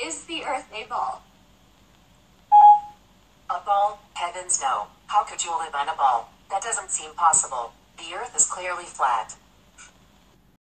Is the Earth a ball? A ball? Heavens no. How could you live on a ball? That doesn't seem possible. The Earth is clearly flat.